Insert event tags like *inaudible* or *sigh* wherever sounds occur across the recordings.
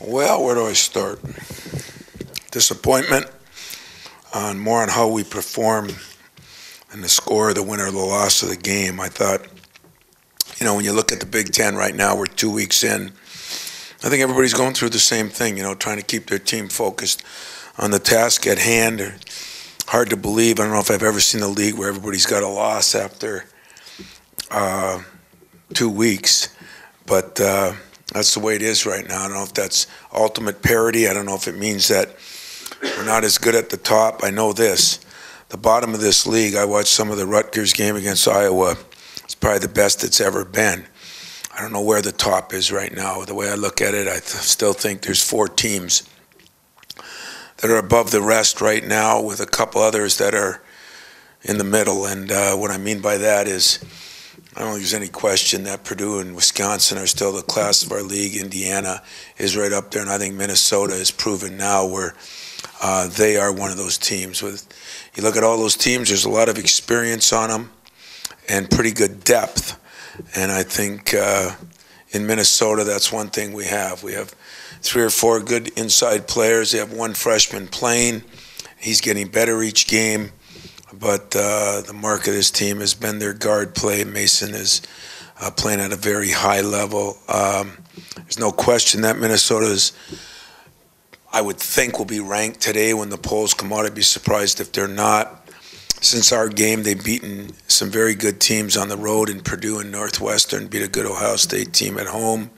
Well, where do I start? Disappointment on more on how we perform and the score, the winner, the loss of the game. I thought, you know, when you look at the Big Ten right now, we're two weeks in. I think everybody's going through the same thing, you know, trying to keep their team focused on the task at hand. Hard to believe. I don't know if I've ever seen a league where everybody's got a loss after uh, two weeks, but uh, that's the way it is right now. I don't know if that's ultimate parity. I don't know if it means that we're not as good at the top. I know this. The bottom of this league, I watched some of the Rutgers game against Iowa. It's probably the best it's ever been. I don't know where the top is right now. The way I look at it, I th- still think there's four teams that are above the rest right now, with a couple others that are in the middle. And uh, what I mean by that is, I don't think there's any question that Purdue and Wisconsin are still the class of our league. Indiana is right up there, and I think Minnesota has proven now where uh, they are one of those teams. With you look at all those teams, there's a lot of experience on them and pretty good depth. And I think uh, in Minnesota, that's one thing we have. We have three or four good inside players. They have one freshman playing. He's getting better each game. But uh, the mark of this team has been their guard play. Mason is uh, playing at a very high level. Um, there's no question that Minnesota's, I would think, will be ranked today when the polls come out. I'd be surprised if they're not since our game, they've beaten some very good teams on the road in Purdue and Northwestern, beat a good Ohio State team at home.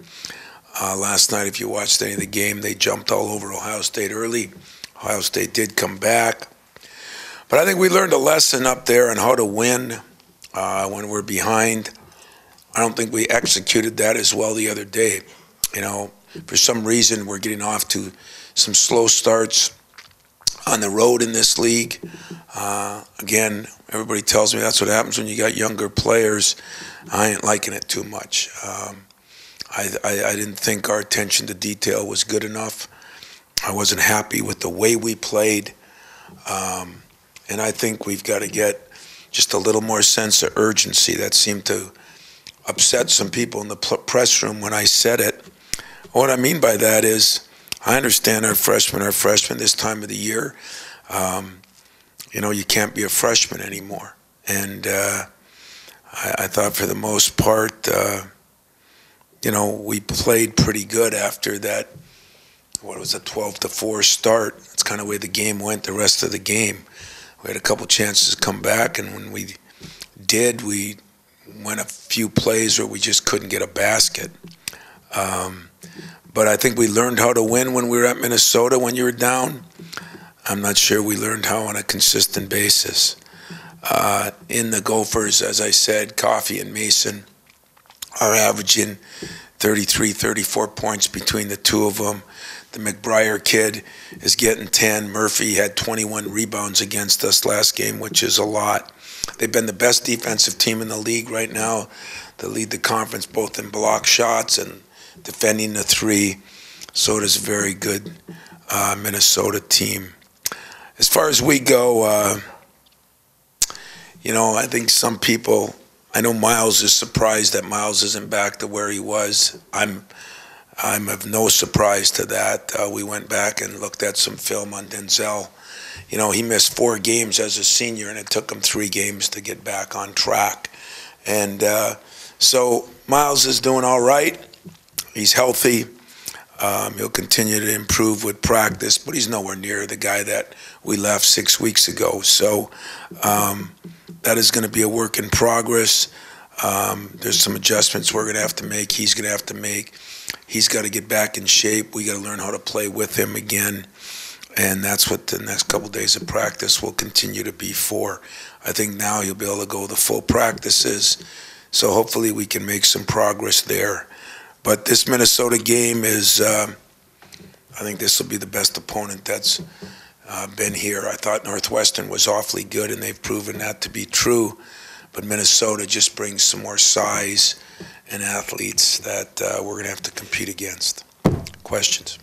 Uh, last night, if you watched any of the game, they jumped all over Ohio State early. Ohio State did come back. But I think we learned a lesson up there on how to win uh, when we're behind. I don't think we executed that as well the other day. You know, for some reason, we're getting off to some slow starts on the road in this league. Uh, again, everybody tells me that's what happens when you got younger players. I ain't liking it too much. Um, I, I, I, didn't think our attention to detail was good enough. I wasn't happy with the way we played. Um, and I think we've got to get just a little more sense of urgency. That seemed to upset some people in the press room when I said it. What I mean by that is, I understand our freshmen are freshmen this time of the year. Um, you know, you can't be a freshman anymore. And uh, I, I, thought for the most part, uh, you know, we played pretty good after that. What was a 12 to 4 start? That's kind of way the game went the rest of the game. We had a couple chances to come back, and when we did, we went a few plays where we just couldn't get a basket. Um, but I think we learned how to win when we were at Minnesota when you were down. I'm not sure we learned how on a consistent basis. Uh, in the Gophers, as I said, Coffey and Mason are averaging 33, 34 points between the two of them. The McBrayer kid is getting 10. Murphy had 21 rebounds against us last game, which is a lot. They've been the best defensive team in the league right now. They lead the conference both in block shots and defending the three. So does a very good uh, Minnesota team. As far as we go, uh, you know, I think some people. I know Miles is surprised that Miles isn't back to where he was. I'm, I'm of no surprise to that. Uh, we went back and looked at some film on Denzel. You know, he missed four games as a senior, and it took him three games to get back on track. And uh, so Miles is doing all right. He's healthy. Um, he'll continue to improve with practice, but he's nowhere near the guy that we left six weeks ago. So um, that is going to be a work in progress. Um, there's some adjustments we're going to have to make. He's going to have to make. He's got to get back in shape. We got to learn how to play with him again, and that's what the next couple of days of practice will continue to be for. I think now he'll be able to go the full practices. So hopefully we can make some progress there. But this Minnesota game is, uh, I think this will be the best opponent that's uh, been here. I thought Northwestern was awfully good, and they've proven that to be true. But Minnesota just brings some more size and athletes that uh, we're going to have to compete against. Questions?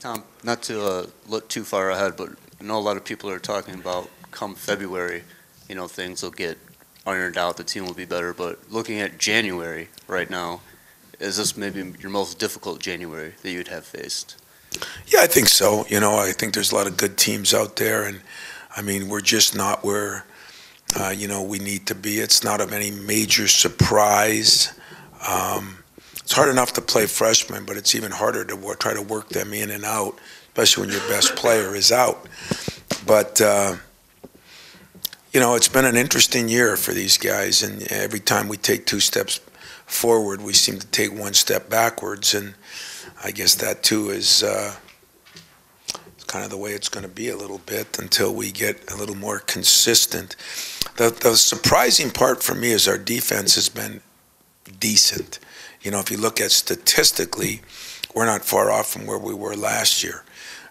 Tom, not to uh, look too far ahead, but I know a lot of people are talking about come February, you know, things will get ironed out, the team will be better. But looking at January right now, is this maybe your most difficult January that you'd have faced? Yeah, I think so. You know, I think there's a lot of good teams out there, and I mean, we're just not where uh, you know we need to be. It's not of any major surprise. Um, it's hard enough to play freshmen, but it's even harder to try to work them in and out, especially when your best player is out. But uh, you know, it's been an interesting year for these guys, and every time we take two steps forward, we seem to take one step backwards, and I guess that too is uh, kind of the way it's going to be a little bit until we get a little more consistent. The, the surprising part for me is our defense has been decent. You know, if you look at statistically, we're not far off from where we were last year.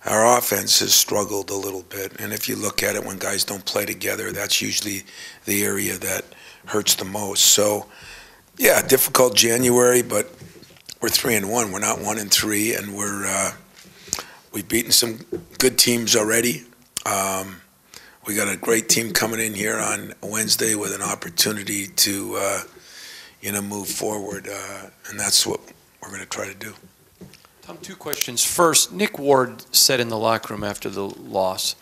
Our offense has struggled a little bit, and if you look at it when guys don't play together, that's usually the area that hurts the most. So, yeah, difficult January, but we're three and one. We're not one and three, and we're uh, we've beaten some good teams already. Um, we got a great team coming in here on Wednesday with an opportunity to, uh, you know, move forward, uh, and that's what we're going to try to do. Tom, two questions. First, Nick Ward said in the locker room after the loss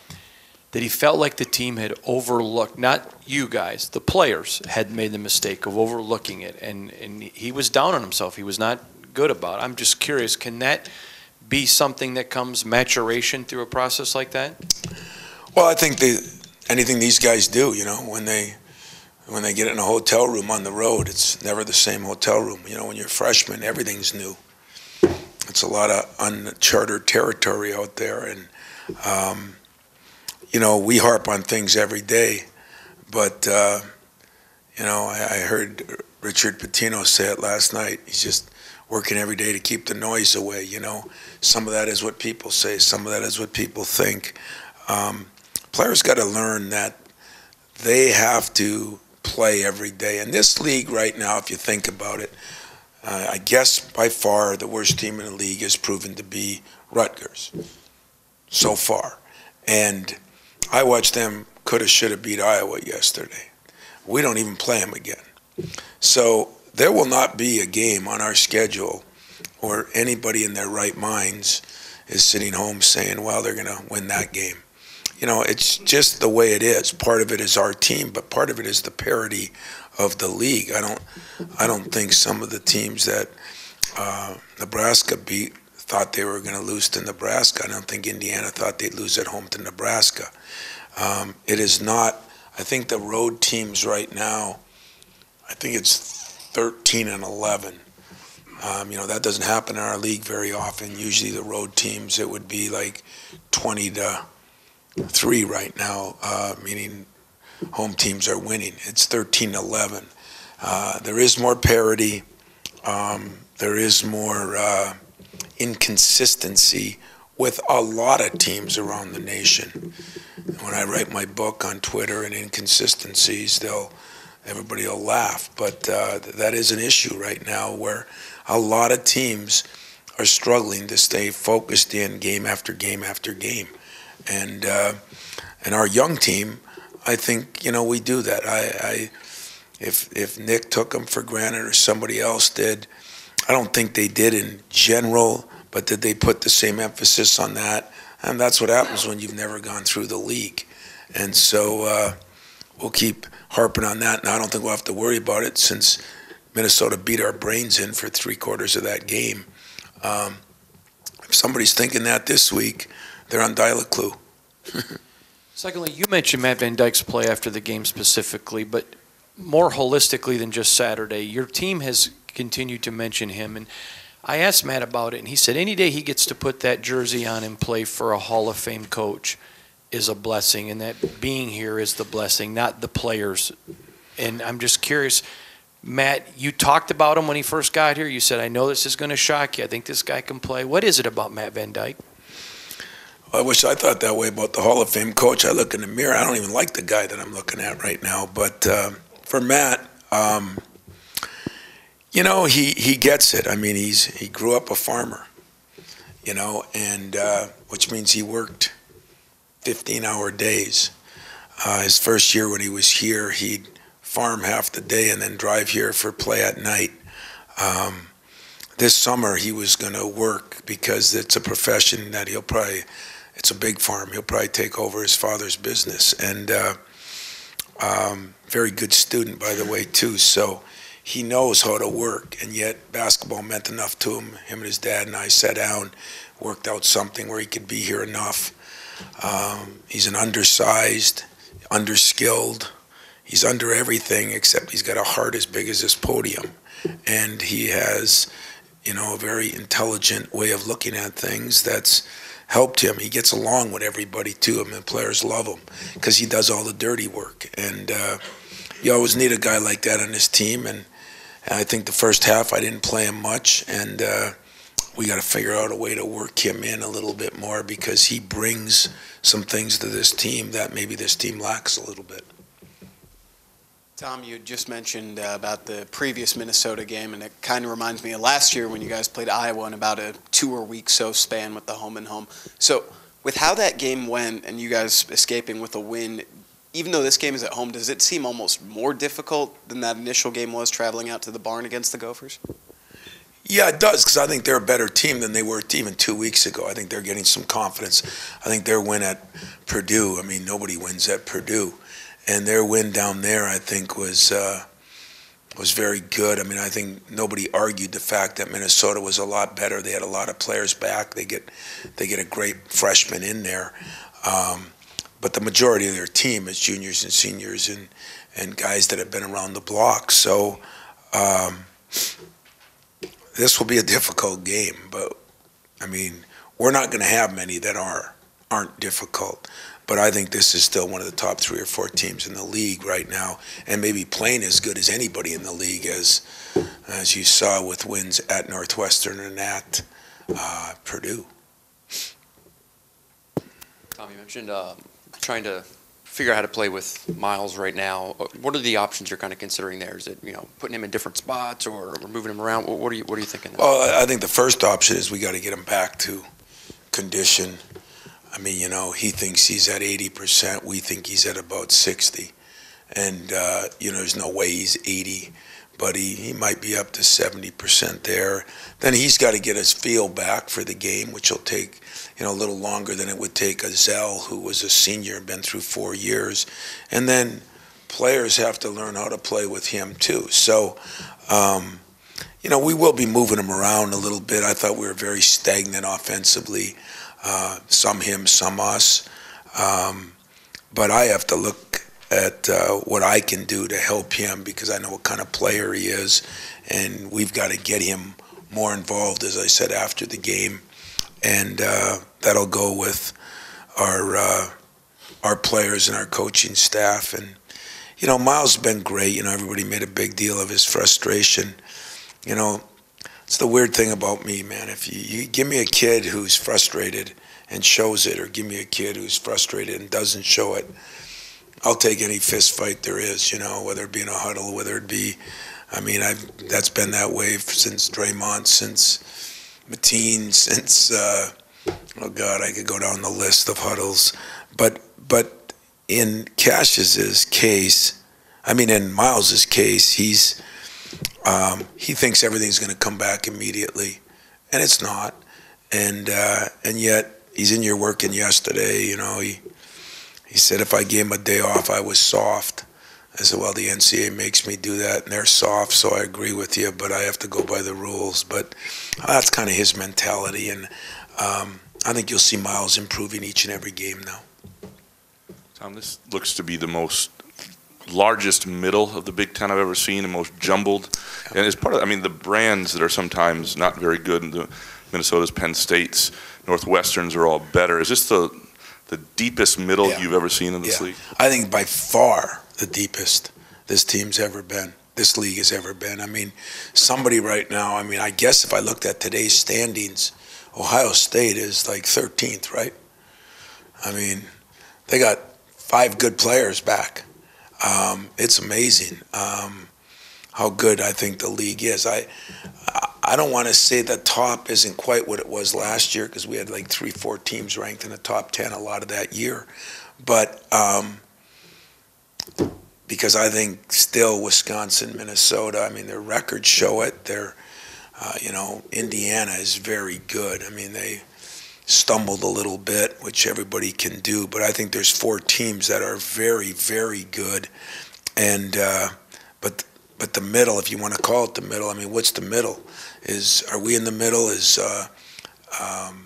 that he felt like the team had overlooked, not you guys, the players had made the mistake of overlooking it, and, and he was down on himself. He was not good about. I'm just curious, can that be something that comes maturation through a process like that? Well, I think the, anything these guys do, you know, when they when they get in a hotel room on the road, it's never the same hotel room. You know, when you're a freshman, everything's new. It's a lot of uncharted territory out there, and um, you know, we harp on things every day, but uh, you know, I, I heard Richard Pitino say it last night. He's just working every day to keep the noise away. You know, some of that is what people say, some of that is what people think. Um, players got to learn that they have to play every day. And this league right now, if you think about it, uh, I guess by far the worst team in the league has proven to be Rutgers so far. And I watched them coulda, shoulda beat Iowa yesterday. We don't even play them again. So there will not be a game on our schedule where anybody in their right minds is sitting home saying, well, they're going to win that game. You know, it's just the way it is. Part of it is our team, but part of it is the parity of the league. I don't, I don't think some of the teams that uh, Nebraska beat thought they were going to lose to Nebraska. I don't think Indiana thought they'd lose at home to Nebraska. Um, it is not. I think the road teams right now. I think it's 13 and 11. Um, you know, that doesn't happen in our league very often. Usually the road teams, it would be like 20 to 3 right now, uh, meaning home teams are winning. It's 13 11. Uh, there is more parity. Um, there is more uh, inconsistency with a lot of teams around the nation. When I write my book on Twitter and inconsistencies, they'll everybody will laugh. But uh, that is an issue right now where a lot of teams are struggling to stay focused in game after game after game. And uh, and our young team, I think you know we do that. I, I if if Nick took them for granted or somebody else did, I don't think they did in general. But did they put the same emphasis on that? And that's what happens when you've never gone through the league. And so uh, we'll keep harping on that, and I don't think we'll have to worry about it since Minnesota beat our brains in for three quarters of that game. Um, if somebody's thinking that this week, they're on dial a clue. *laughs* Secondly, you mentioned Matt Van Dyke's play after the game specifically, but more holistically than just Saturday, your team has continued to mention him. And I asked Matt about it, and he said any day he gets to put that jersey on and play for a Hall of Fame coach – is a blessing, and that being here is the blessing, not the players. And I'm just curious, Matt, you talked about him when he first got here. You said, I know this is going to shock you. I think this guy can play. What is it about Matt Van Dyke? I wish I thought that way about the Hall of Fame coach. I look in the mirror. I don't even like the guy that I'm looking at right now. But uh, for Matt, um, you know, he, he gets it. I mean, he's he grew up a farmer, you know, and uh, which means he worked 15 hour days. Uh, his first year when he was here, he'd farm half the day and then drive here for play at night. Um, this summer he was going to work because it's a profession that he'll probably it's a big farm. He'll probably take over his father's business. And uh, um, very good student by the way too. So he knows how to work. And yet basketball meant enough to him. Him and his dad and i sat down worked out something where he could be here enough um, he's an undersized underskilled he's under everything except he's got a heart as big as this podium and he has you know, a very intelligent way of looking at things that's helped him. He gets along with everybody too. I mean, players love him because he does all the dirty work. And uh, you always need a guy like that on this team. And, and I think the first half I didn't play him much, and uh, we got to figure out a way to work him in a little bit more because he brings some things to this team that maybe this team lacks a little bit. Tom, you just mentioned uh, about the previous Minnesota game, and it kind of reminds me of last year when you guys played Iowa in about a two or week so span with the home and home. So, with how that game went and you guys escaping with a win, even though this game is at home, does it seem almost more difficult than that initial game was traveling out to the barn against the Gophers? Yeah, it does because I think they're a better team than they were even two weeks ago. I think they're getting some confidence. I think their win at Purdue. I mean, nobody wins at Purdue and their win down there, I think, was uh, was very good. I mean, I think nobody argued the fact that Minnesota was a lot better. They had a lot of players back. They get they get a great freshman in there, um, but the majority of their team is juniors and seniors and and guys that have been around the block. So. Um, this will be a difficult game, but I mean, we're not going to have many that are aren't difficult. But I think this is still one of the top three or four teams in the league right now, and maybe playing as good as anybody in the league, as as you saw with wins at Northwestern and at uh, Purdue. Tom, you mentioned uh, trying to figure out how to play with Miles right now. What are the options you're kind of considering there? Is it you know putting him in different spots or moving him around? What are you What are you thinking? There? Well, I think the first option is we got to get him back to condition I mean, you know, he thinks he's at 80%. We think he's at about 60. And, uh, you know, there's no way he's 80, but he, he might be up to 70% there. Then he's got to get his feel back for the game, which will take, you know, a little longer than it would take a Zell, who was a senior been through four years. And then players have to learn how to play with him, too. So, um, you know, we will be moving him around a little bit. I thought we were very stagnant offensively uh, some him, some us. Um, but I have to look at uh, what I can do to help him because I know what kind of player he is, and we've got to get him more involved, as I said after the game, and uh, that'll go with our uh, our players and our coaching staff. And you know, Miles has been great. You know, everybody made a big deal of his frustration. You know, it's the weird thing about me, man. If you, you give me a kid who's frustrated and shows it, or give me a kid who's frustrated and doesn't show it, I'll take any fist fight there is. You know, whether it be in a huddle, whether it be, I mean, I've that's been that way since Draymond, since Mateen, since uh, oh God, I could go down the list of huddles, but but in Cassius's case, I mean, in Miles's case, he's um, he thinks everything's going to come back immediately, and it's not. And uh, and yet he's in here working yesterday. You know, he he said if I gave him a day off, I was soft. I said, well, the NCAA makes me do that, and they're soft, so I agree with you, but I have to go by the rules. But that's kind of his mentality, and um, I think you'll see Miles improving each and every game now. Tom, this looks to be the most largest middle of the Big Ten I've ever seen, the most jumbled. And it's part of, I mean, the brands that are sometimes not very good, the Minnesota's, Penn State's, Northwesterns are all better. Is this the the deepest middle Yeah. you've ever seen in this Yeah. league? I think by far the deepest this team's ever been, this league has ever been. I mean, somebody right now, I mean, I guess if I looked at today's standings, Ohio State is like 13th, right? I mean, they got five good players back. Um, it's amazing um, how good I think the league is. I I don't want to say the top isn't quite what it was last year because we had like three, four teams ranked in the top ten a lot of that year, but um, because I think still Wisconsin, Minnesota, I mean, their records show it. Their, uh, you know, Indiana is very good. I mean, they stumbled a little bit, which everybody can do, but I think there's four teams that are very, very good. And, uh, but, but the middle, if you want to call it the middle, I mean, what's the middle? Is, are we in the middle? Is, uh, um,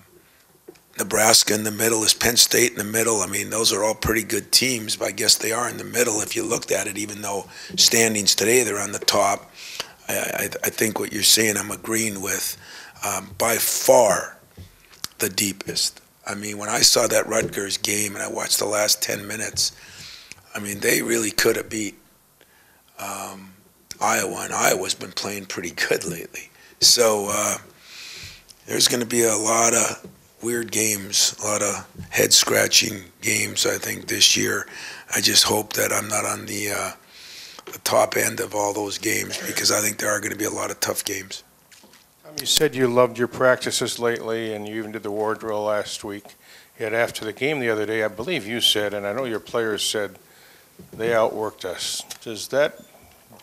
Nebraska in the middle, is Penn State in the middle. I mean, those are all pretty good teams, but I guess they are in the middle if you looked at it, even though standings today they're on the top. I, I, I think what you're saying, I'm agreeing with. Um, by far the deepest. I mean, when I saw that Rutgers game and I watched the last 10 minutes, I mean, they really could have beat um, Iowa, and Iowa's been playing pretty good lately. So uh, there's going to be a lot of weird games, a lot of head scratching games, I think, this year. I just hope that I'm not on the, uh, the top end of all those games because I think there are going to be a lot of tough games. You said you loved your practices lately, and you even did the war drill last week. Yet after the game the other day, I believe you said, and I know your players said, they outworked us. Does that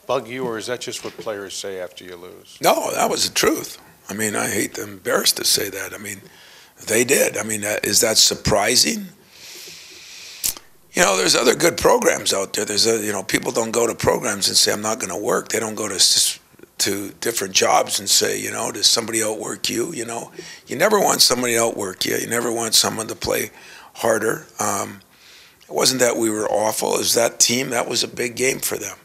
bug you, or is that just what players say after you lose? No, that was the truth. I mean, I hate to embarrass to say that. I mean, they did. I mean, uh, is that surprising? You know, there's other good programs out there. There's a, you know, people don't go to programs and say I'm not going to work. They don't go to to different jobs and say, you know, does somebody outwork you? You know, you never want somebody to outwork you. You never want someone to play harder. Um, it wasn't that we were awful. It was that team. That was a big game for them.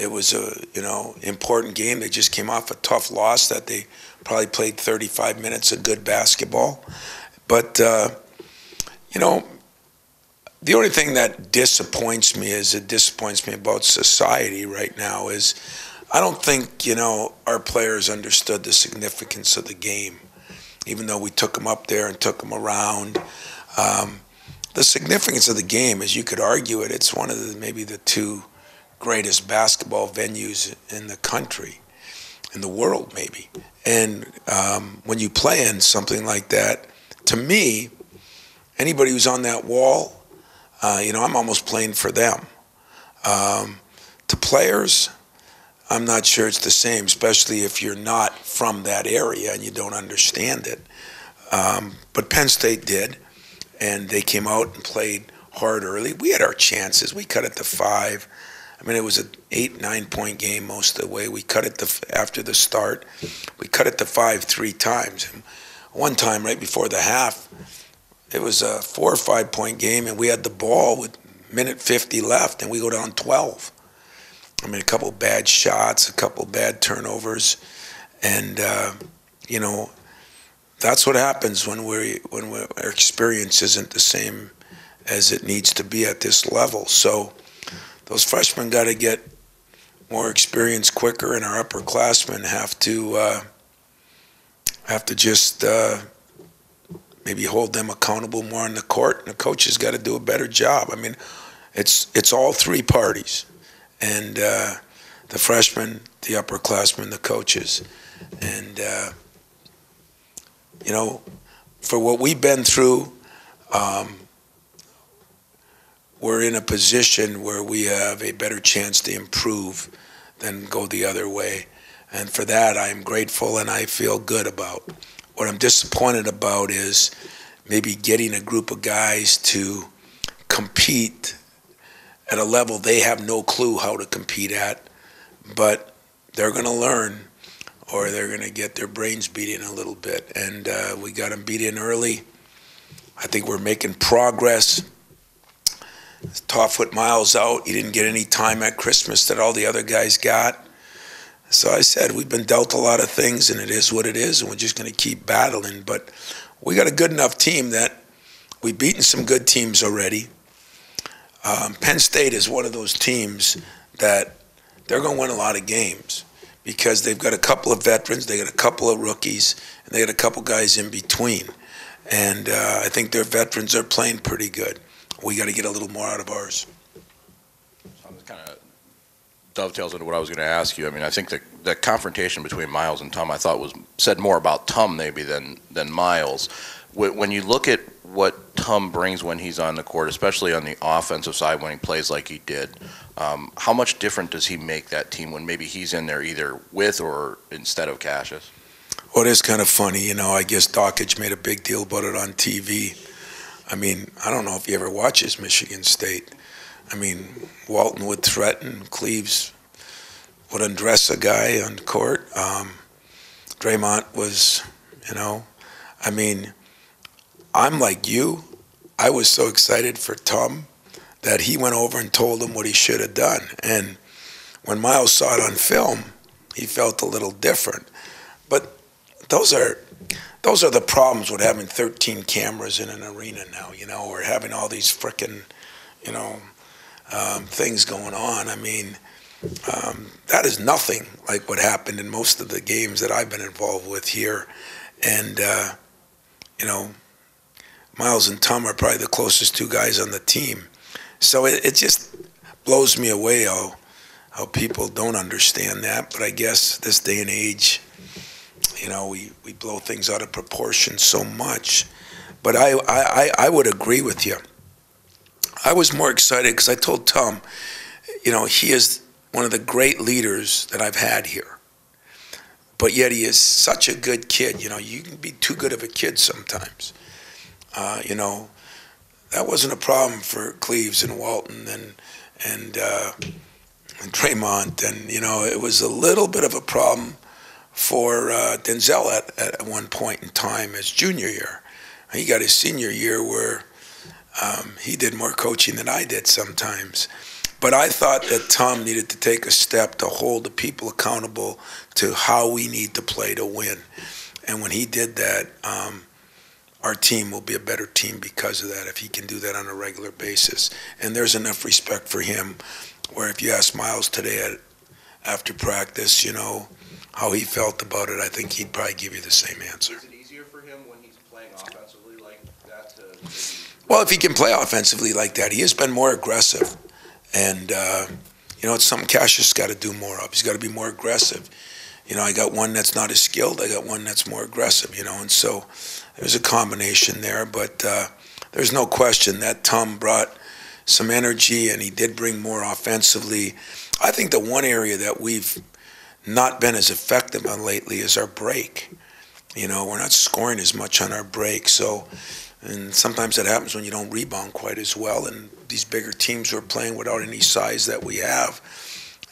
It was a you know important game. They just came off a tough loss that they probably played 35 minutes of good basketball. But uh, you know, the only thing that disappoints me is it disappoints me about society right now is I don't think you know our players understood the significance of the game, even though we took them up there and took them around. Um, the significance of the game, as you could argue it, it's one of the maybe the two greatest basketball venues in the country, in the world maybe. And um, when you play in something like that, to me, anybody who's on that wall, uh, you know, I'm almost playing for them. Um, to players, I'm not sure it's the same, especially if you're not from that area and you don't understand it. Um, but Penn State did, and they came out and played hard early. We had our chances. We cut it to five. I mean, it was an eight, nine point game most of the way. We cut it to, after the start. We cut it to five three times. And one time, right before the half, it was a four or five point game, and we had the ball with minute 50 left, and we go down 12. I mean, a couple bad shots, a couple bad turnovers, and uh, you know, that's what happens when we when we our experience isn't the same as it needs to be at this level. So those freshmen got to get more experience quicker, and our upperclassmen have to uh, have to just uh, maybe hold them accountable more on the court. And the coaches got to do a better job. I mean, it's it's all three parties, and uh, the freshmen, the upperclassmen, the coaches, and uh, you know, for what we've been through. Um, we're in a position where we have a better chance to improve than go the other way. And for that, I'm grateful and I feel good about. What I'm disappointed about is maybe getting a group of guys to compete at a level they have no clue how to compete at, but they're going to learn or they're going to get their brains beat in a little bit. And uh, we got them beat in early. I think we're making progress. Tawfoot Miles out. He didn't get any time at Christmas that all the other guys got. So I said, we've been dealt a lot of things, and it is what it is, and we're just going to keep battling. But we got a good enough team that we've beaten some good teams already. Um, Penn State is one of those teams that they're going to win a lot of games because they've got a couple of veterans, they got a couple of rookies, and they got a couple guys in between. And uh, I think their veterans are playing pretty good we got to get a little more out of ours. I just kind of dovetails into what I was going to ask you. I mean, I think the, the confrontation between Miles and Tum, I thought was said more about Tum maybe than than Miles. When, when you look at what Tum brings when he's on the court, especially on the offensive side when he plays like he did, um, how much different does he make that team when maybe he's in there either with or instead of Cassius? Well, it is kind of funny, you know. I guess Dakich made a big deal about it on TV. I mean, I don't know if he ever watches Michigan State. I mean, Walton would threaten, Cleaves would undress a guy on court. Um, Draymond was, you know, I mean, I'm like you. I was so excited for Tum that he went over and told him what he should have done. And when Miles saw it on film, he felt a little different. But those are those are the problems with having 13 cameras in an arena now, you know, or having all these frickin', you know, um, things going on. I mean, um, that is nothing like what happened in most of the games that I've been involved with here. And, uh, you know, Miles and Tum are probably the closest two guys on the team. So it, it just blows me away how, how people don't understand that. But I guess this day and age, you know, we, we blow things out of proportion so much. But I, I, I would agree with you. I was more excited because I told Tum, you know, he is one of the great leaders that I've had here. But yet he is such a good kid. You know, you can be too good of a kid sometimes. Uh, you know, that wasn't a problem for Cleaves and Walton and and, uh, and Draymond, and you know, it was a little bit of a problem for uh, Denzel at, at one point in time as junior year. He got his senior year where um, he did more coaching than I did sometimes. But I thought that Tum needed to take a step to hold the people accountable to how we need to play to win. And when he did that, um, our team will be a better team because of that if he can do that on a regular basis. And there's enough respect for him where if you ask Miles today at, after practice, you know, how he felt about it, I think he'd probably give you the same answer. Is it easier for him when he's playing offensively like that to Well, if he can play offensively like that, he has been more aggressive. And, uh, you know, it's something Cassius got to do more of. He's got to be more aggressive. You know, I got one that's not as skilled. I got one that's more aggressive, you know, and so there's a combination there. But uh, there's no question that Tum brought some energy and he did bring more offensively. I think the one area that we've not been as effective on lately is our break. You know, we're not scoring as much on our break. So, and sometimes that happens when you don't rebound quite as well. And these bigger teams who are playing without any size that we have,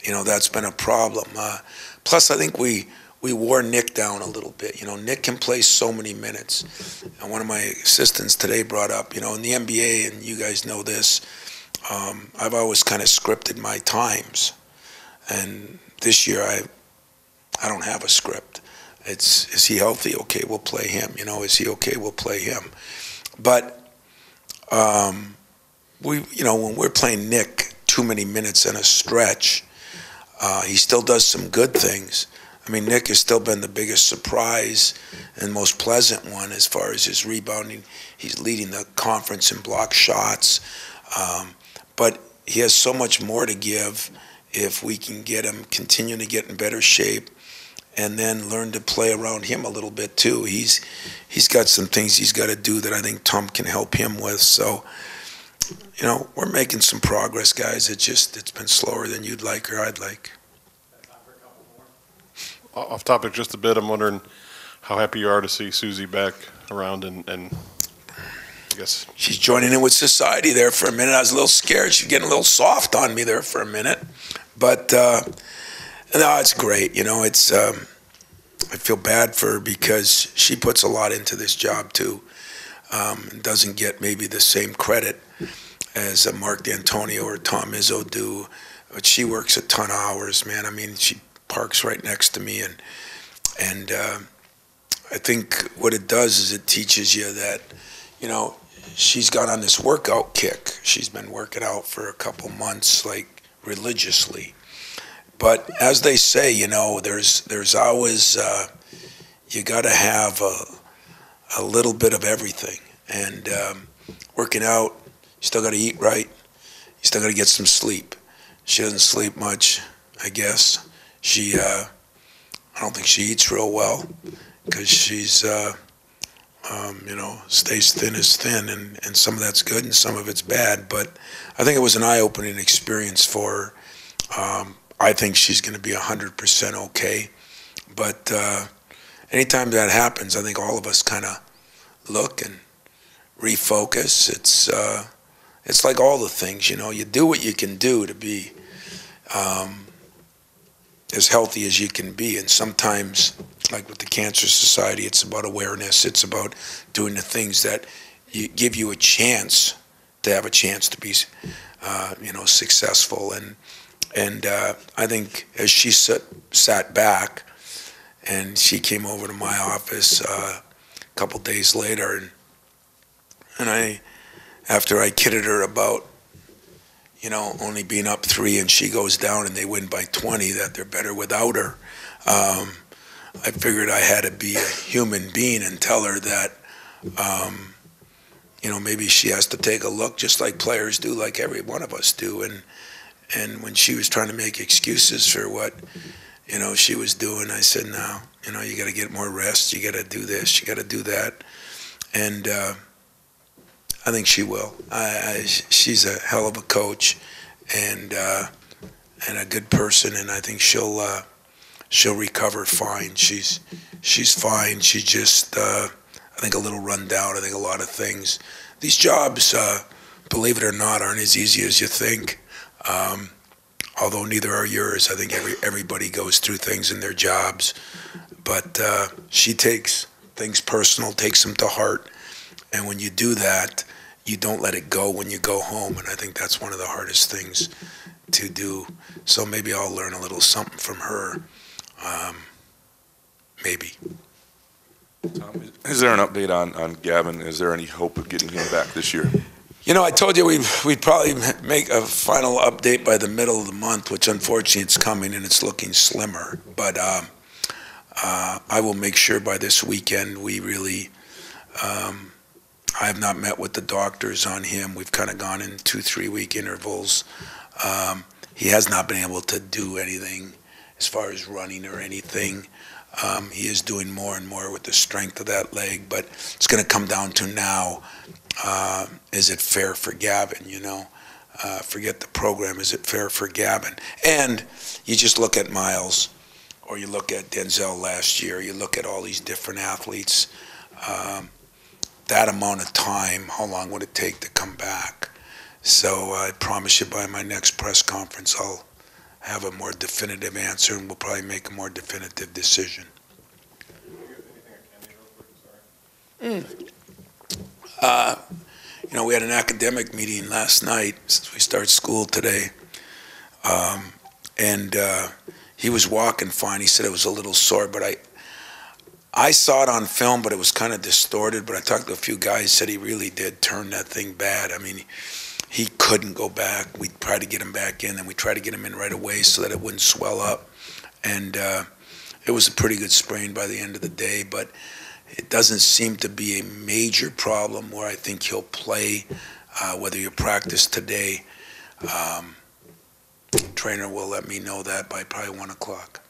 you know, that's been a problem. Uh, plus, I think we we wore Nick down a little bit. You know, Nick can play so many minutes. And one of my assistants today brought up, you know, in the NBA, and you guys know this, um, I've always kind of scripted my times. And this year, I I don't have a script. It's is he healthy? Okay, we'll play him. You know, is he okay? We'll play him. But um, we, you know, when we're playing Nick too many minutes in a stretch, uh, he still does some good things. I mean, Nick has still been the biggest surprise and most pleasant one as far as his rebounding. He's leading the conference in block shots, um, but he has so much more to give if we can get him continuing to get in better shape and then learn to play around him a little bit too. He's he's got some things he's got to do that I think Tum can help him with. So, you know, we're making some progress, guys. It just it's been slower than you'd like or I'd like. Off topic just a bit, I'm wondering how happy you are to see Susie back around and, and I guess, She's joining in with society there for a minute. I was a little scared. She's getting a little soft on me there for a minute, but uh, no, it's great. You know, it's um, I feel bad for her because she puts a lot into this job too. Um, and doesn't get maybe the same credit as Mark Dantonio or Tom Izzo do, but she works a ton of hours, man. I mean, she parks right next to me, and and uh, I think what it does is it teaches you that, you know, she's got on this workout kick. She's been working out for a couple months, like religiously. But as they say, you know, there's there's always uh, you got to have a a little bit of everything, and um, working out, you still got to eat right. You still got to get some sleep. She doesn't sleep much, I guess. She, uh, I don't think she eats real well because she's uh, Um, you know, stays thin as thin, and, and some of that's good and some of it's bad. But I think it was an eye-opening experience for her. Um, I think she's going to be 100% okay. But uh, anytime that happens, I think all of us kind of look and refocus. It's uh, it's like all the things, you know. You do what you can do to be um, as healthy as you can be, and sometimes, like with the Cancer Society, it's about awareness. It's about doing the things that you, give you a chance to have a chance to be, uh, you know, successful. And and uh, I think as she sat, sat back, and she came over to my office uh, a couple days later, and and I, after I kidded her about, you know, only being up three, and she goes down and they win by 20, that they're better without her. Um, I figured I had to be a human being and tell her that, um, you know, maybe she has to take a look, just like players do, like every one of us do. And and when she was trying to make excuses for what, you know, she was doing, I said, no, you know, you got to get more rest. You got to do this. You got to do that. And uh, I think she will. I, I, she's a hell of a coach, and uh, and a good person, and I think she'll uh, she'll recover fine. She's she's fine. She's just uh, I think a little run down. I think a lot of things. These jobs, uh, believe it or not, aren't as easy as you think. Um, although neither are yours. I think every everybody goes through things in their jobs, but uh, she takes things personal, takes them to heart, and when you do that, you don't let it go when you go home. And I think that's one of the hardest things to do. So maybe I'll learn a little something from her. Um, maybe. Tom, is- there an update on, on Gavin? Is there any hope of getting him back this year? You know, I told you we'd, we'd probably make a final update by the middle of the month, which unfortunately it's coming and it's looking slimmer. But um, uh, I will make sure by this weekend we really. Um, I have not met with the doctors on him. We've kind of gone in two, three week intervals. Um, he has not been able to do anything as far as running or anything. Um, he is doing more and more with the strength of that leg, but it's going to come down to now uh, is it fair for Gavin, you know? Uh, forget the program, is it fair for Gavin? And you just look at Miles, or you look at Denzel last year, you look at all these different athletes. Um, that amount of time, how long would it take to come back? So I promise you by my next press conference, I'll have a more definitive answer and we'll probably make a more definitive decision. Uh, you know, we had an academic meeting last night since we start school today. Um, and uh, he was walking fine. He said it was a little sore, but I, I saw it on film, but it was kind of distorted. But I talked to a few guys, said he really did turn that thing bad. I mean, he couldn't go back. We tried to get him back in, and we tried to get him in right away so that it wouldn't swell up. And uh, it was a pretty good sprain by the end of the day, but it doesn't seem to be a major problem where I think he'll play, uh, whether you practice today. Um, trainer will let me know that by probably one o'clock.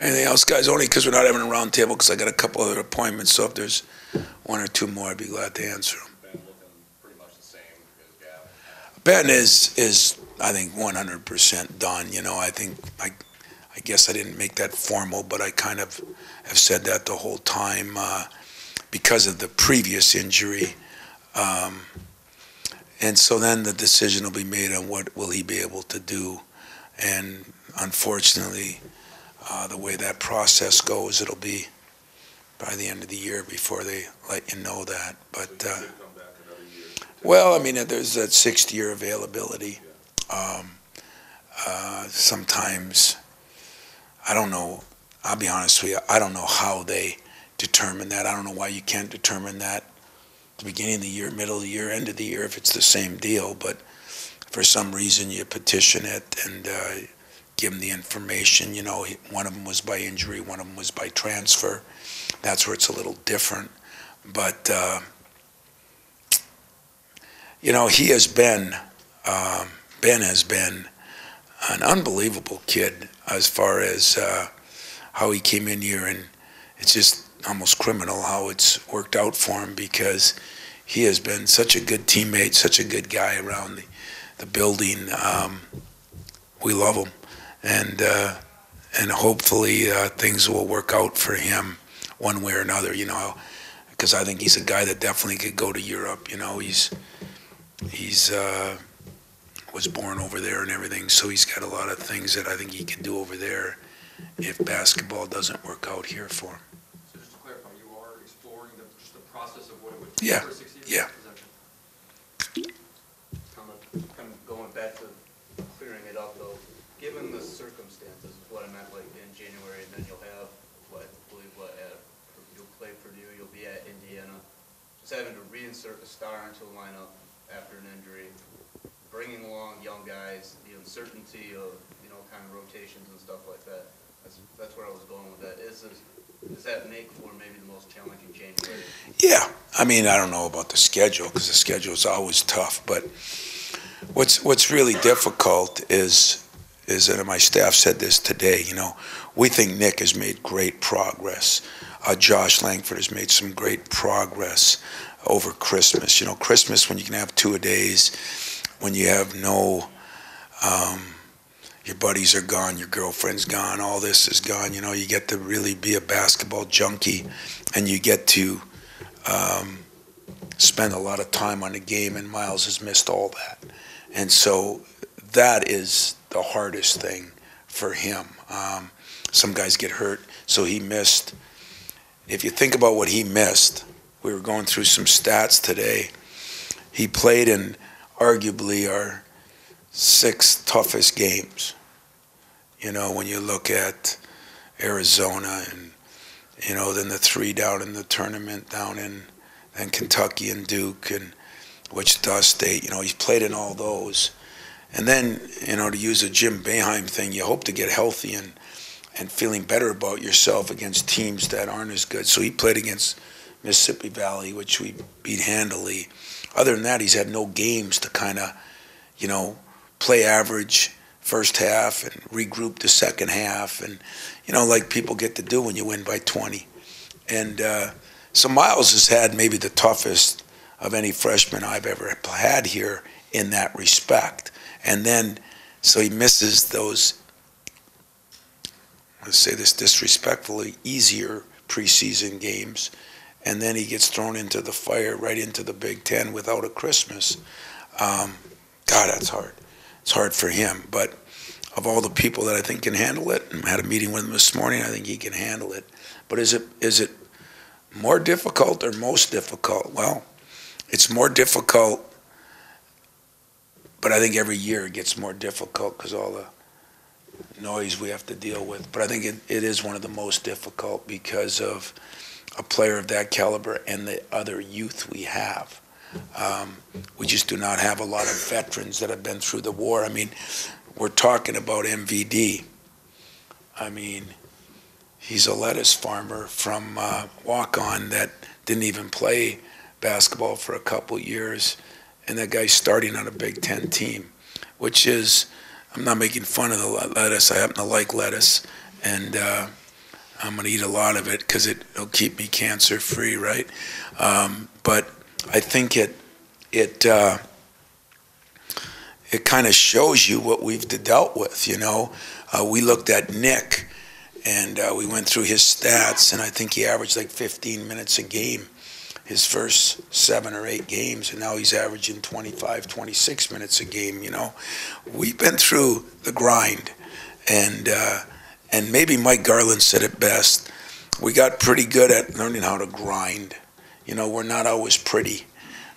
Anything else, guys? Only because we're not having a round table, because I got a couple other appointments, so if there's one or two more, I'd be glad to answer them. Ben is, is, I think, one hundred percent done, you know, I think, I, I guess I didn't make that formal, but I kind of have said that the whole time, uh, because of the previous injury. Um, and so then the decision will be made on what will he be able to do. And unfortunately, uh, the way that process goes, it'll be by the end of the year before they let you know that. But uh, well, I mean, there's that sixth-year availability. Um, uh, sometimes I don't know. I'll be honest with you. I don't know how they determine that. I don't know why you can't determine that at the beginning of the year, middle of the year, end of the year if it's the same deal. But for some reason, you petition it and uh, give them the information. You know, one of them was by injury, one of them was by transfer. That's where it's a little different. But, uh, you know, he has been, um, Ben has been an unbelievable kid as far as uh, how he came in here, and it's just almost criminal how it's worked out for him because he has been such a good teammate, such a good guy around the, the building. Um, we love him, and uh, and hopefully uh, things will work out for him one way or another. You know, because I think he's a guy that definitely could go to Europe. You know, he's he's uh, was born over there and everything, so he's got a lot of things that I think he can do over there if basketball doesn't work out here for him. So just to clarify, you are exploring the, just the process of what it would Yeah, for a six-year yeah. Having to reinsert a star into a lineup after an injury, bringing along young guys, the uncertainty of, you know, kind of rotations and stuff like that. That's, that's where I was going with that. Is this, does that make for maybe the most challenging January? Yeah, I mean, I don't know about the schedule because the schedule is always tough. But what's what's really difficult is is that my staff said this today. You know, we think Nick has made great progress. Uh, Josh Langford has made some great progress over Christmas. You know, Christmas when you can have two a days, when you have no. Um, your buddies are gone, your girlfriend's gone, all this is gone. You know, you get to really be a basketball junkie, and you get to um, spend a lot of time on the game, and Miles has missed all that. And so that is the hardest thing for him. Um, some guys get hurt, so he missed. If you think about what he missed, we were going through some stats today. He played in arguably our six toughest games. You know, when you look at Arizona and, you know, then the three down in the tournament down in, in Kentucky and Duke and Wichita State, you know, he's played in all those. And then, you know, to use a Jim Boeheim thing, you hope to get healthy and, and feeling better about yourself against teams that aren't as good. So he played against Mississippi Valley, which we beat handily. Other than that, he's had no games to kind of, you know, play average first half and regroup the second half, and you know, like people get to do when you win by 20. And uh, so Miles has had maybe the toughest of any freshman I've ever had here in that respect. And then, so he misses those. Let's say this disrespectfully, easier preseason games, and then he gets thrown into the fire right into the Big Ten without a Christmas. Um, God, that's hard. It's hard for him, but of all the people that I think can handle it, and I had a meeting with him this morning, I think he can handle it. But is it is it more difficult or most difficult? Well, it's more difficult, but I think every year it gets more difficult because all the noise we have to deal with. But I think it, it is one of the most difficult because of a player of that caliber and the other youth we have. Um, we just do not have a lot of veterans that have been through the war. I mean, we're talking about MVD. I mean, he's a lettuce farmer from uh, walk-on that didn't even play basketball for a couple years, and that guy's starting on a Big Ten team, which is, I'm not making fun of the lettuce. I happen to like lettuce, and uh, I'm going to eat a lot of it because it'll keep me cancer-free, right? Um, but I think it it uh, it kind of shows you what we've dealt with. You know, uh, we looked at Nick, and uh, we went through his stats, and I think he averaged like 15 minutes a game his first seven or eight games, and now he's averaging 25, 26 minutes a game. You know, we've been through the grind, and uh, and maybe Mike Garland said it best. We got pretty good at learning how to grind. You know, we're not always pretty.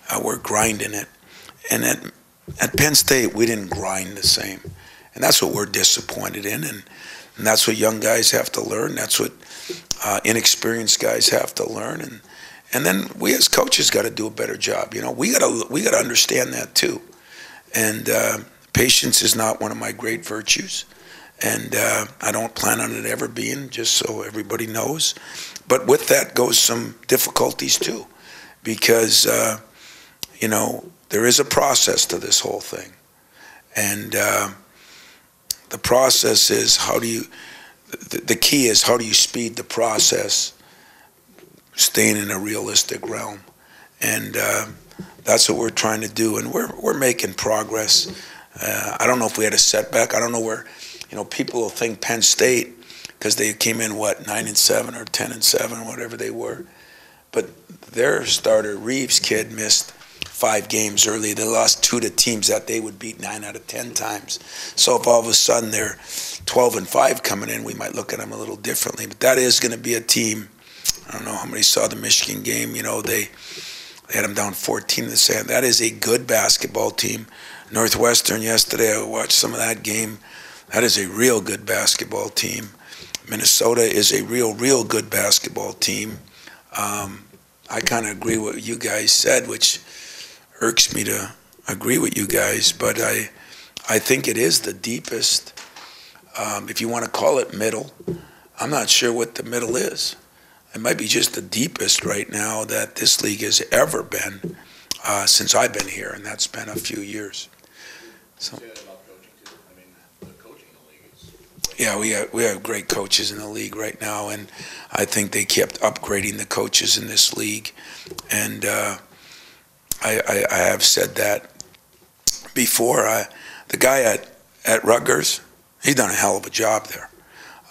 Uh, we're grinding it. And at, at Penn State, we didn't grind the same. And that's what we're disappointed in. And, and that's what young guys have to learn. That's what uh, inexperienced guys have to learn. And, and then we as coaches got to do a better job. You know, we got to we got to understand that too. And uh, patience is not one of my great virtues, and uh, I don't plan on it ever being. Just so everybody knows. But with that goes some difficulties too, because uh, you know there is a process to this whole thing, and uh, the process is how do you the, the key is how do you speed the process, staying in a realistic realm, and uh, that's what we're trying to do, and we're we're making progress. Uh, I don't know if we had a setback. I don't know where, you know, people will think Penn State because they came in what nine and seven or ten and seven, whatever they were, but their starter Reaves kid missed five games early. They lost two to teams that they would beat nine out of ten times. So if all of a sudden they're 12 and 5 coming in, we might look at them a little differently. But that is going to be a team. I don't know how many saw the Michigan game. You know, they, they had them down 14 in the sand. That is a good basketball team. Northwestern yesterday, I watched some of that game. That is a real good basketball team. Minnesota is a real, real good basketball team. Um, I kind of agree with what you guys said, which irks me to agree with you guys, but I, I think it is the deepest um, if you want to call it middle, I'm not sure what the middle is. It might be just the deepest right now that this league has ever been uh, since I've been here, and that's been a few years. So, yeah, we have, we have great coaches in the league right now, and I think they kept upgrading the coaches in this league. And uh, I, I, I have said that before. I, the guy at, at Rutgers, he's done a hell of a job there.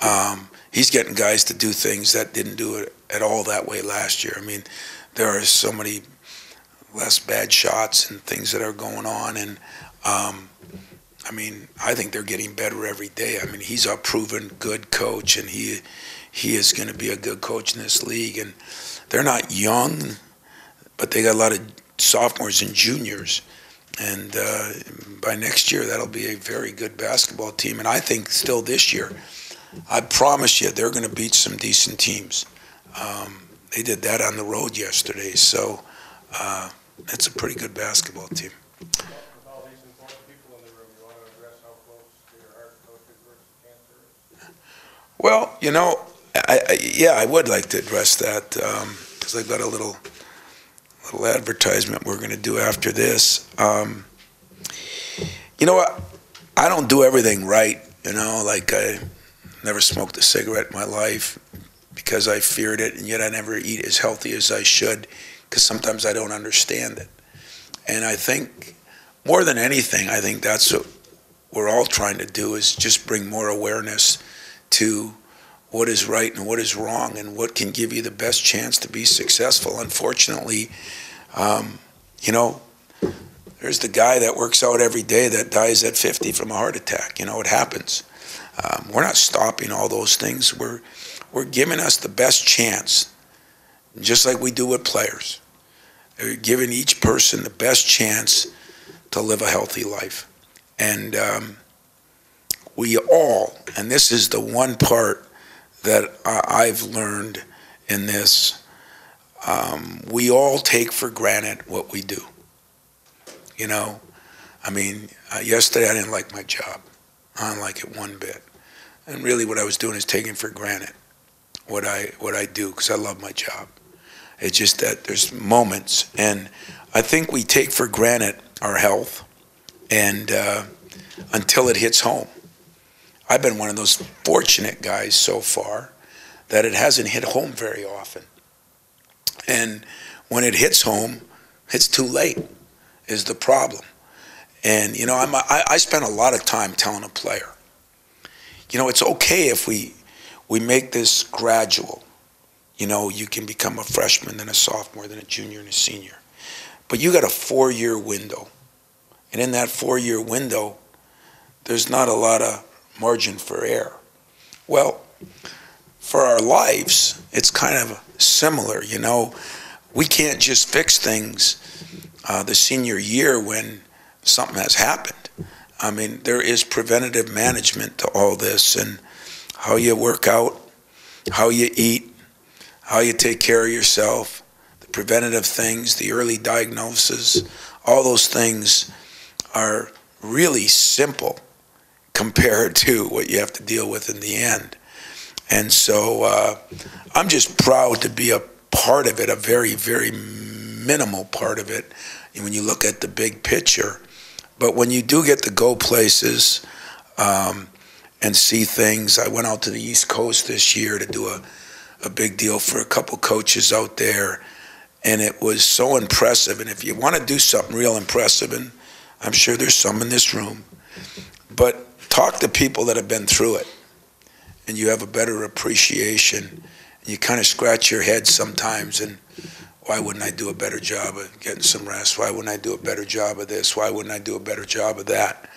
Um, he's getting guys to do things that didn't do it at all that way last year. I mean, there are so many less bad shots and things that are going on, and um, I mean, I think they're getting better every day. I mean, he's a proven good coach, and he he is going to be a good coach in this league. And they're not young, but they got a lot of sophomores and juniors. And uh, by next year, that'll be a very good basketball team. And I think still this year, I promise you, they're going to beat some decent teams. Um, they did that on the road yesterday, so uh, it's a pretty good basketball team. Well, you know, I, I, yeah, I would like to address that because I've got a little little advertisement we're going to do after this. Um, you know what? I don't do everything right. You know, like I never smoked a cigarette in my life because I feared it, and yet I never eat as healthy as I should because sometimes I don't understand it. And I think more than anything, I think that's what we're all trying to do is just bring more awareness to what is right and what is wrong and what can give you the best chance to be successful. Unfortunately, um, you know, there's the guy that works out every day that dies at 50 from a heart attack. You know, it happens. Um, we're not stopping all those things. We're, we're giving us the best chance, just like we do with players. We're giving each person the best chance to live a healthy life. And um, we all, and this is the one part that I've learned in this, um, we all take for granted what we do. You know, I mean, uh, yesterday I didn't like my job. I didn't like it one bit. And really, what I was doing is taking for granted what I what I do because I love my job. It's just that there's moments, and I think we take for granted our health, and uh, until it hits home. I've been one of those fortunate guys so far that it hasn't hit home very often. And when it hits home, it's too late, is the problem. And, you know, I'm, I, I spend a lot of time telling a player, you know, it's okay if we, we make this gradual. You know, you can become a freshman, then a sophomore, then a junior, and a senior. But you got a four year window. And in that four year window, there's not a lot of margin for error. Well, for our lives, it's kind of similar. You know, we can't just fix things uh, the senior year when something has happened. I mean, there is preventative management to all this and how you work out, how you eat, how you take care of yourself, the preventative things, the early diagnosis, all those things are really simple *laughs* compared to what you have to deal with in the end. And so uh, I'm just proud to be a part of it, a very, very minimal part of it And when you look at the big picture. But when you do get to go places, um, and see things. I went out to the East Coast this year to do a, a big deal for a couple coaches out there, and it was so impressive. And if you want to do something real impressive, and I'm sure there's some in this room, but talk to people that have been through it, and you have a better appreciation. And you kind of scratch your head sometimes, and why wouldn't I do a better job of getting some rest? Why wouldn't I do a better job of this? Why wouldn't I do a better job of that?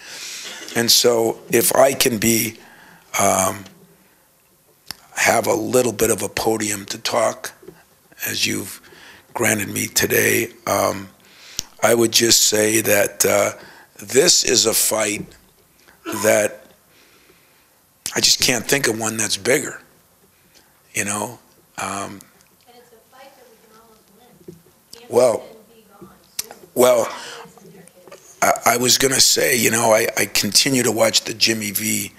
And so, if I can be, um, have a little bit of a podium to talk, as you've granted me today, um, I would just say that uh, this is a fight that I just can't think of one that's bigger. You know, um, And it's a fight that we can almost win. Kansas Well- well. I, I was going to say, you know, I, I continue to watch the Jimmy V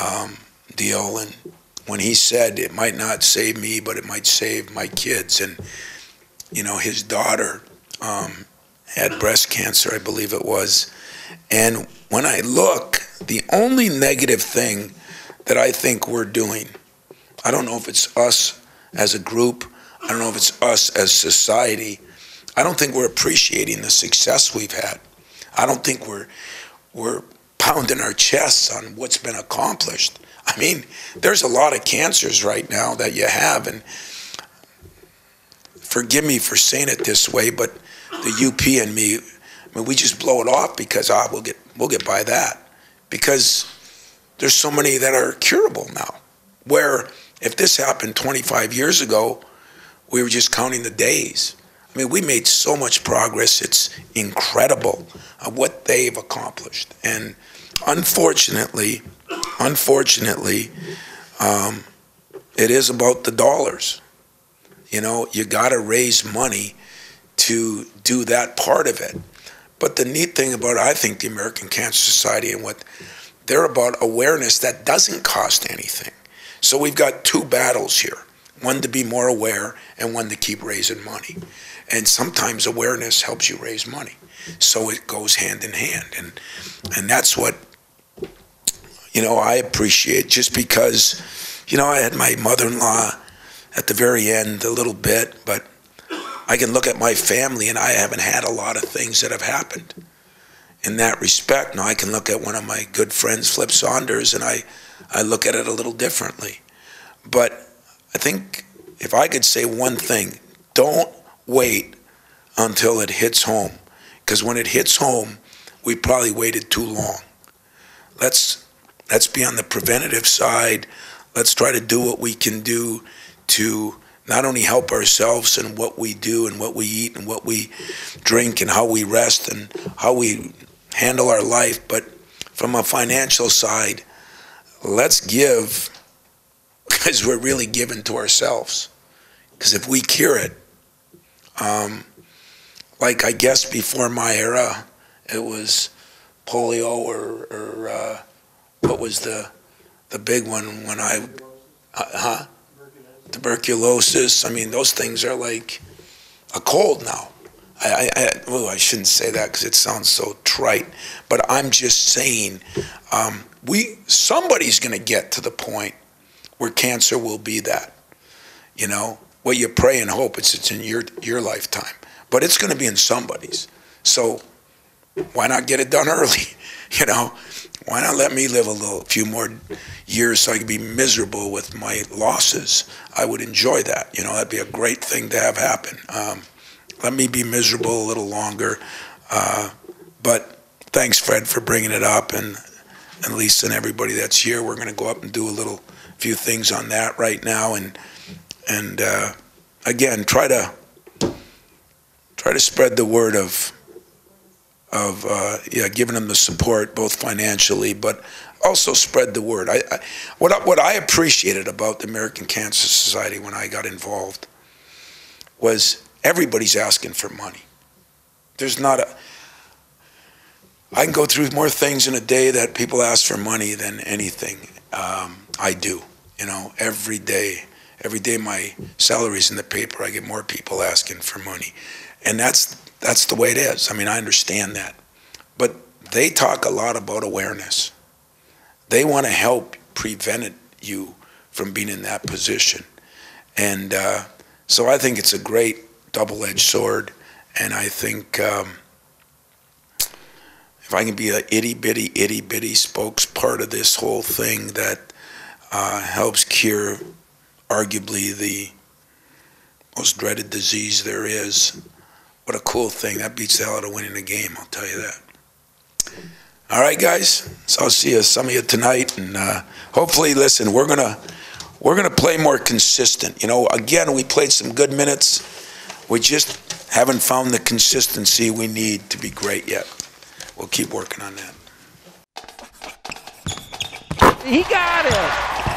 um, deal, and when he said it might not save me, but it might save my kids, and you know, his daughter um, had breast cancer, I believe it was, and when I look, the only negative thing that I think we're doing, I don't know if it's us as a group, I don't know if it's us as society. I don't think we're appreciating the success we've had. I don't think we're we're pounding our chests on what's been accomplished. I mean, there's a lot of cancers right now that you have, and forgive me for saying it this way, but the UP and me, I mean, we just blow it off because ah, we'll get we'll get by that because there's so many that are curable now. Where if this happened 25 years ago, we were just counting the days. I mean, we made so much progress. It's incredible what they've accomplished. And unfortunately, unfortunately, um, it is about the dollars. You know, you got to raise money to do that part of it. But the neat thing about, I think, the American Cancer Society and what they're about awareness that doesn't cost anything. So we've got two battles here one to be more aware and one to keep raising money. And sometimes awareness helps you raise money. So it goes hand in hand. And, and that's what, you know, I appreciate just because, you know, I had my mother in law at the very end a little bit, but I can look at my family and I haven't had a lot of things that have happened. In that respect, now I can look at one of my good friends, Flip Saunders, and I, I look at it a little differently. But I think if I could say one thing, don't wait until it hits home. Because when it hits home, we probably waited too long. Let's, let's be on the preventative side. Let's try to do what we can do to not only help ourselves and what we do and what we eat and what we drink and how we rest and how we handle our life, but from a financial side, let's give because we're really giving to ourselves. Because if we cure it, um, like I guess before my era, it was polio or, or uh, what was the the big one when I, uh, huh? Tuberculosis. I mean, those things are like a cold now. I, I, well, I shouldn't say that because it sounds so trite, but I'm just saying, um, we somebody's going to get to the point where cancer will be that. You know, well, you pray and hope it's it's in your your lifetime, but it's going to be in somebody's. So why not get it done *laughs* early? You know, why not let me live a little, few more years so I can be miserable with my losses? I would enjoy that. You know, that'd be a great thing to have happen. Um, let me be miserable a little longer. Uh, but thanks, Fred, for bringing it up, and and Lisa and everybody that's here. We're going to go up and do a little few things on that right now, and and uh, again, try to try to spread the word of of uh, yeah, giving them the support both financially, but also spread the word. I, I what I, what I appreciated about the American Cancer Society when I got involved was everybody's asking for money. There's not a I can go through more things in a day that people ask for money than anything um, I do. You know, every day, every day my salary's in the paper. I get more people asking for money, and that's that's the way it is. I mean, I understand that, but they talk a lot about awareness. they want to help prevent it- you from being in that position. And uh, so I think it's a great double-edged sword, and I think um, if I can be a itty-bitty, itty-bitty spokes part of this whole thing that uh, helps cure arguably the most dreaded disease there is, what a cool thing. That beats the hell out of winning a game, I'll tell you that. All right, guys. So I'll see you, some of you tonight, and uh, hopefully, listen, we're gonna we're gonna play more consistent. You know, again, we played some good minutes. We just haven't found the consistency we need to be great yet. We'll keep working on that. He got it.